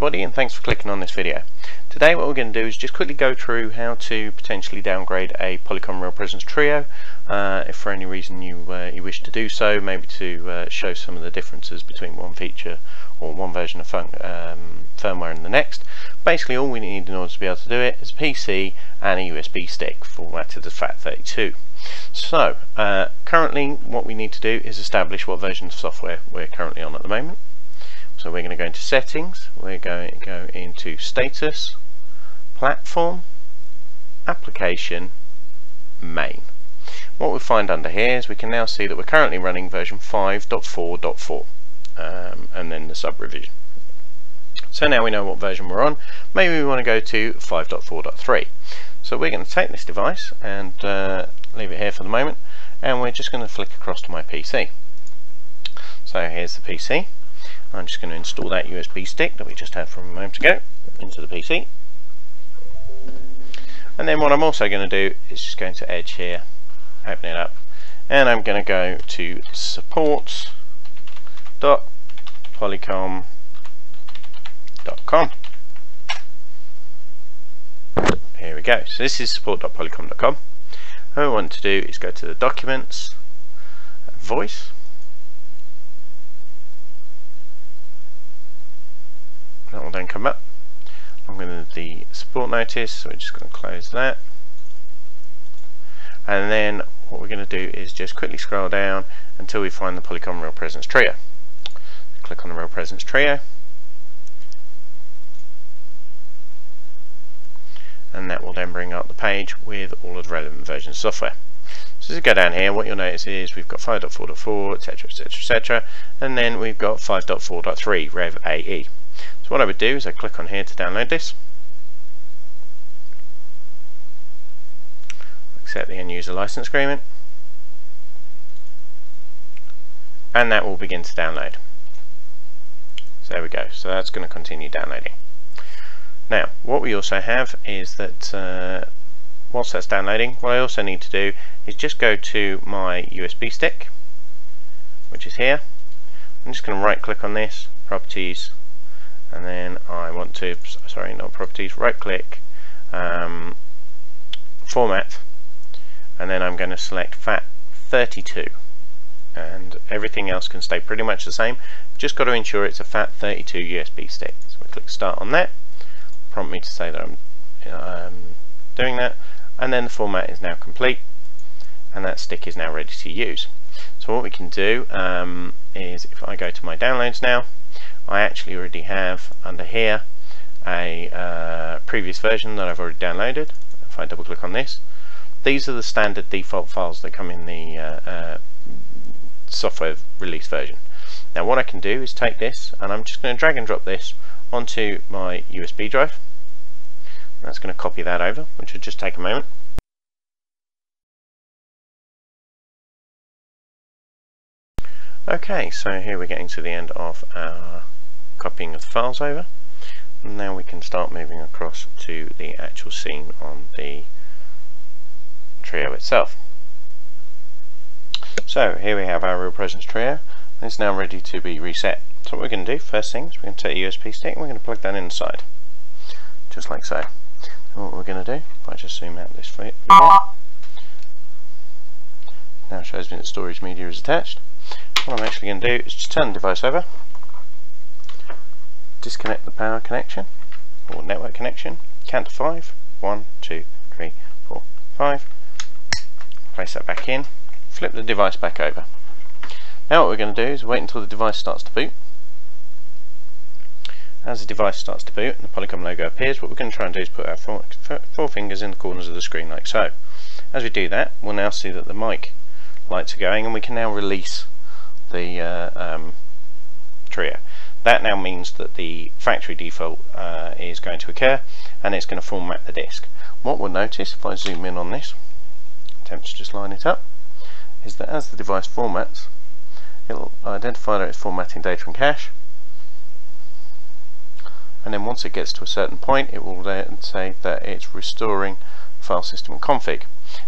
everybody and thanks for clicking on this video. Today what we're going to do is just quickly go through how to potentially downgrade a Polycom Real Presence Trio uh, if for any reason you, uh, you wish to do so, maybe to uh, show some of the differences between one feature or one version of um, firmware and the next. Basically all we need in order to be able to do it is a PC and a USB stick formatted as FAT32. So uh, currently what we need to do is establish what version of software we're currently on at the moment. So we're going to go into settings, we're going to go into status, platform, application, main. What we find under here is we can now see that we're currently running version 5.4.4 um, and then the sub revision. So now we know what version we're on, maybe we want to go to 5.4.3. So we're going to take this device and uh, leave it here for the moment and we're just going to flick across to my PC. So here's the PC I'm just going to install that USB stick that we just had from a moment ago into the PC. And then what I'm also going to do is just going to Edge here, open it up, and I'm going to go to support.polycom.com. Here we go. So this is support.polycom.com. What I want to do is go to the documents, voice, that will then come up. I'm going to the support notice so we're just going to close that. And then what we're going to do is just quickly scroll down until we find the Polycom Real Presence Trio. Click on the Real Presence Trio. And that will then bring up the page with all of the relevant versions of software. So as we go down here, what you'll notice is we've got 5.4.4, etc, etc, etc, and then we've got 5.4.3, Rev AE. So what I would do is I click on here to download this. Accept the end user license agreement. And that will begin to download. So there we go. So that's going to continue downloading. Now, what we also have is that uh, whilst that's downloading, what I also need to do is just go to my USB stick, which is here. I'm just going to right click on this, properties, and then I want to, sorry, not properties, right click, um, format, and then I'm going to select FAT32 and everything else can stay pretty much the same. Just got to ensure it's a FAT32 USB stick. So I click start on that. Prompt me to say that I'm um, doing that. And then the format is now complete. And that stick is now ready to use. So what we can do um, is if I go to my downloads now I actually already have under here a uh, previous version that I've already downloaded. If I double click on this, these are the standard default files that come in the uh, uh, software release version. Now what I can do is take this and I'm just going to drag and drop this onto my USB drive. That's going to copy that over, which will just take a moment. Okay, so here we're getting to the end of our copying of the files over. And now we can start moving across to the actual scene on the trio itself. So here we have our real presence trio. It's now ready to be reset. So what we're going to do, first thing is we're going to take a USB stick and we're going to plug that inside. Just like so. And what we're going to do, if I just zoom out this video, now shows me that storage media is attached. What I'm actually going to do is just turn the device over disconnect the power connection or network connection, count to five, one, two, three, four, five, place that back in, flip the device back over. Now what we're going to do is wait until the device starts to boot. As the device starts to boot and the Polycom logo appears, what we're going to try and do is put our four, four fingers in the corners of the screen like so. As we do that, we'll now see that the mic lights are going and we can now release the uh, um, trio. That now means that the factory default uh, is going to occur and it's going to format the disk. What we'll notice if I zoom in on this, attempt to just line it up, is that as the device formats, it'll identify that it's formatting data and cache and then once it gets to a certain point it will then say that it's restoring file system and config.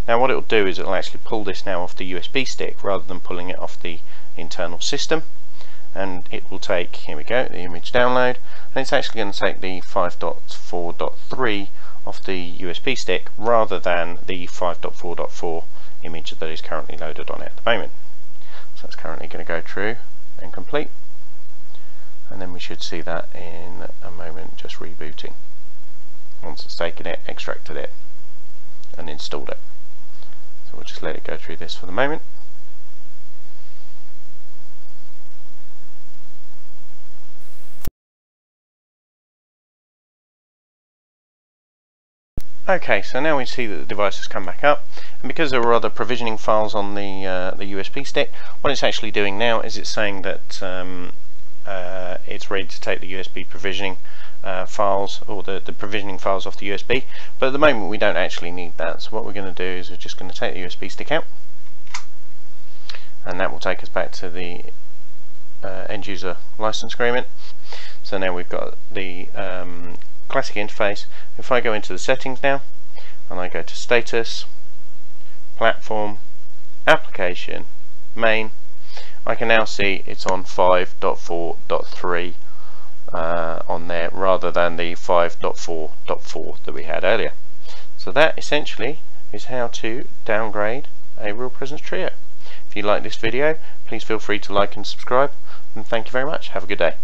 Now what it will do is it will actually pull this now off the USB stick rather than pulling it off the internal system and it will take, here we go, the image download, and it's actually going to take the 5.4.3 off the USB stick rather than the 5.4.4 image that is currently loaded on it at the moment. So it's currently going to go through and complete and then we should see that in a moment just rebooting once it's taken it, extracted it and installed it. So we'll just let it go through this for the moment. Okay, so now we see that the device has come back up, and because there were other provisioning files on the uh, the USB stick, what it's actually doing now is it's saying that um, uh, it's ready to take the USB provisioning uh, files or the, the provisioning files off the USB, but at the moment we don't actually need that. So what we're going to do is we're just going to take the USB stick out, and that will take us back to the uh, end user license agreement. So now we've got the um, classic interface. If I go into the settings now and I go to status, platform, application, main, I can now see it's on 5.4.3 uh, on there rather than the 5.4.4 that we had earlier. So that essentially is how to downgrade a Real Presence Trio. If you like this video, please feel free to like and subscribe, and thank you very much. Have a good day.